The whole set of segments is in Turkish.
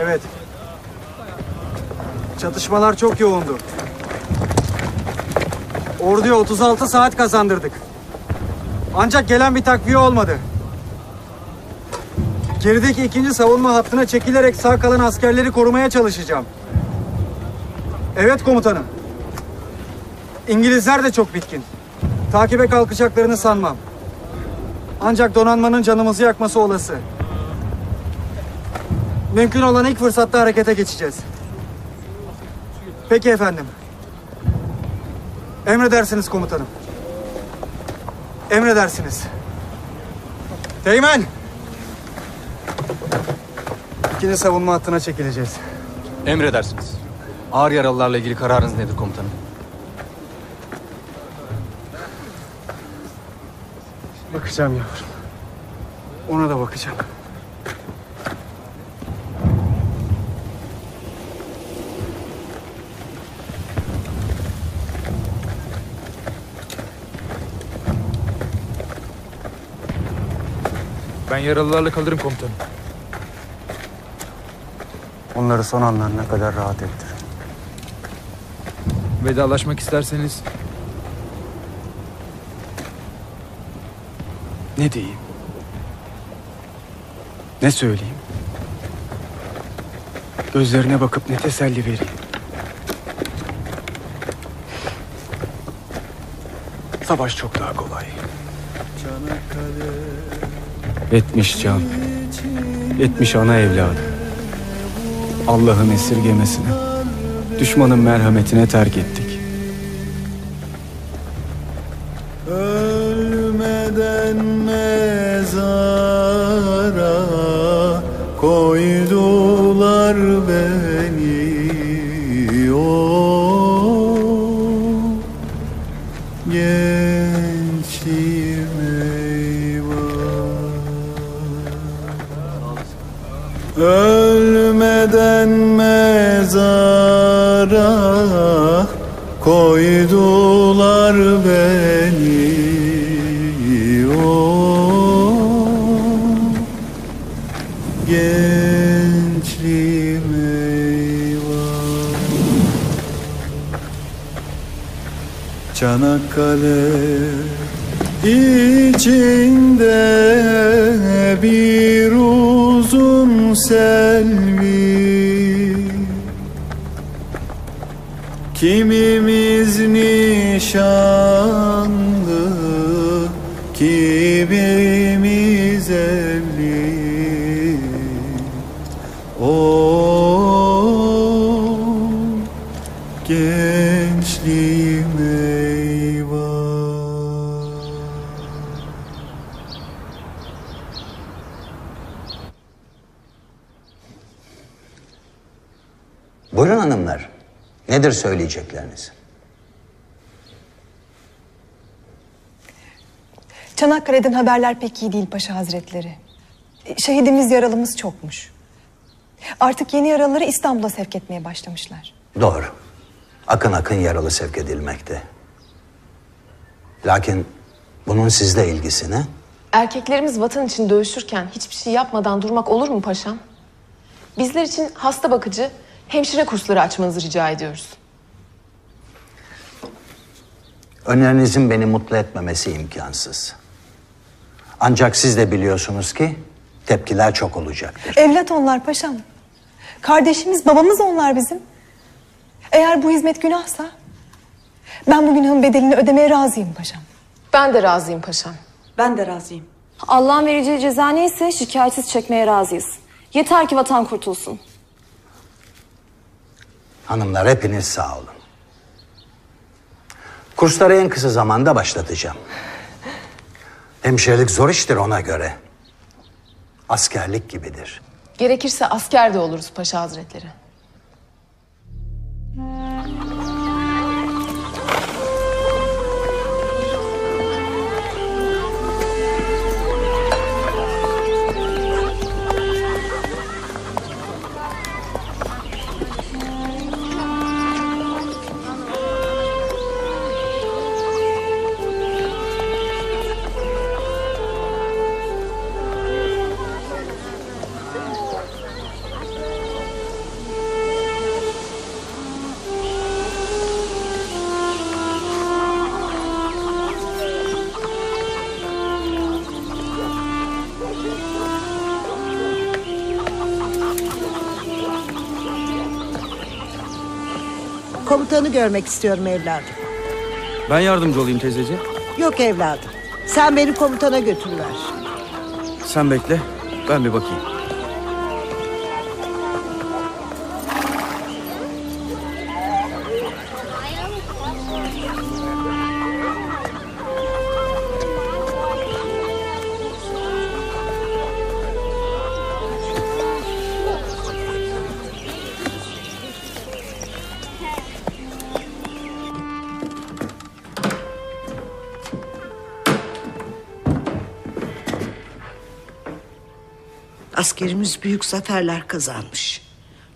Evet. Çatışmalar çok yoğundu. Orduya 36 saat kazandırdık. Ancak gelen bir takviye olmadı. Gerideki ikinci savunma hattına çekilerek sağ kalan askerleri korumaya çalışacağım. Evet komutanım. İngilizler de çok bitkin. Takibe kalkacaklarını sanmam. Ancak donanmanın canımızı yakması olası. Mümkün olan ilk fırsatta harekete geçeceğiz. Peki efendim. Emredersiniz komutanım. Emredersiniz. Teğmen! İkinci savunma hattına çekileceğiz. Emredersiniz. Ağır yaralılarla ilgili kararınız nedir komutanım? Bakacağım yavrum. Ona da bakacağım. Ben yaralılarla kalırım komutanım. Onları son anlarına kadar rahat ettir. Vedalaşmak isterseniz Ne diyeyim? Ne söyleyeyim? Gözlerine bakıp ne teselli vereyim? Savaş çok daha kolay. Etmiş can. Etmiş ana evladı. Allah'ın esirgemesine, düşmanın merhametine terk ettik. Ölmeden koydular beni o gençliğim eyvah. Çanakkale içinde bir uzun selvi. Kimimiz nişanlı, kimimiz evli. O gençliğim eyvah. Buyurun hanımlar. Nedir söyleyecekleriniz? Çanakkale'den haberler pek iyi değil Paşa Hazretleri. E, Şehidimiz yaralımız çokmuş. Artık yeni yaralıları İstanbul'a sevk etmeye başlamışlar. Doğru. Akın akın yaralı sevk edilmekte. Lakin bunun sizle ilgisi ne? Erkeklerimiz vatan için dövüşürken hiçbir şey yapmadan durmak olur mu paşam? Bizler için hasta bakıcı, hemşire kursları açmanızı rica ediyoruz. Önerinizin beni mutlu etmemesi imkansız. Ancak siz de biliyorsunuz ki tepkiler çok olacaktır. Evlat onlar paşam. Kardeşimiz, babamız onlar bizim. Eğer bu hizmet günahsa... ...ben bu günahın bedelini ödemeye razıyım paşam. Ben de razıyım paşam. Ben de razıyım. Allah'ın vereceği ceza neyse şikayetsiz çekmeye razıyız. Yeter ki vatan kurtulsun. Hanımlar hepiniz sağ olun. Kursları en kısa zamanda başlatacağım. Hemşirelik zor iştir ona göre. Askerlik gibidir. Gerekirse asker de oluruz paşa hazretleri. Komutanı görmek istiyorum evladım. Ben yardımcı olayım teyzeciğim. Yok evladım. Sen beni komutana götürüver. Sen bekle. Ben bir bakayım. Askerimiz büyük zaferler kazanmış.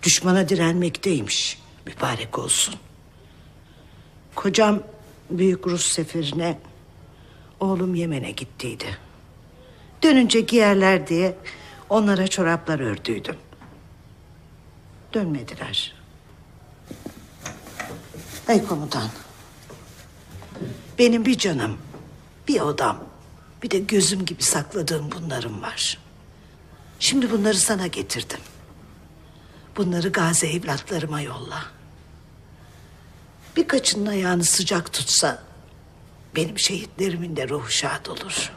Düşmana direnmekteymiş. Mübarek olsun. Kocam büyük Rus seferine, oğlum Yemen'e gittiydi. Dönünce giyerler diye onlara çoraplar ördüydüm. Dönmediler. Ey komutan. Benim bir canım, bir odam, bir de gözüm gibi sakladığım bunlarım var. Şimdi bunları sana getirdim. Bunları gazi evlatlarıma yolla. Birkaçının ayağını sıcak tutsa... ...benim şehitlerimin de ruhu şad olur.